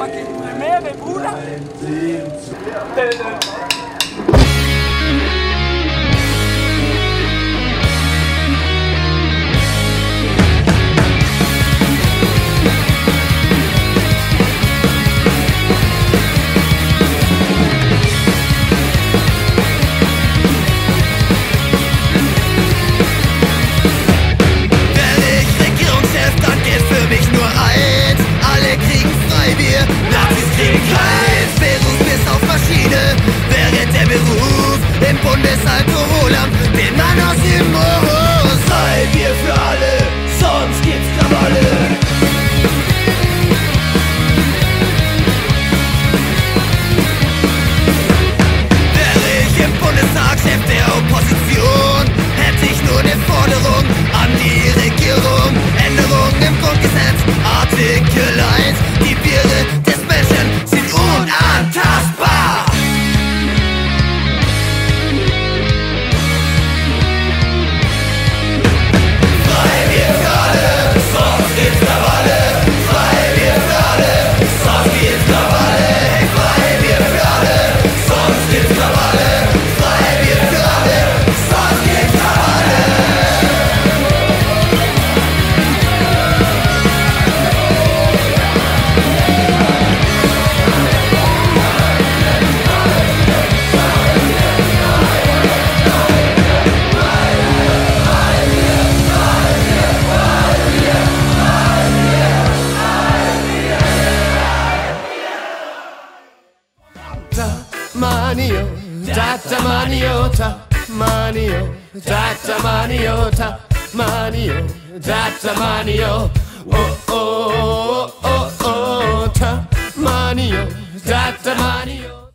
fucking remember, Buddha? Beruf im Bundesalkoholamt, den Mann aus dem Moos. Frei Bier für alle, sonst gibt's Krawalle. Wäre ich im Bundestag Chef der Opposition, hätte ich nur eine Forderung an die Regierung. Änderung im Grundgesetz, Artikel 1. Die Biere Manio, data maniota, manio, data maniota, manio, data manio, oh oh oh oh oh, ta manio, data manio.